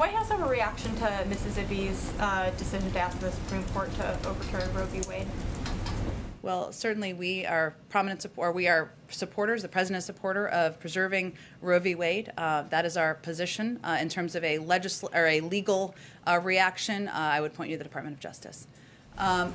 White House have a reaction to Mississippi's uh, decision to ask the Supreme Court to overturn Roe v. Wade? Well, certainly we are prominent support. We are supporters. The president is a supporter of preserving Roe v. Wade. Uh, that is our position uh, in terms of a legisl- or a legal uh, reaction. Uh, I would point you to the Department of Justice. Um,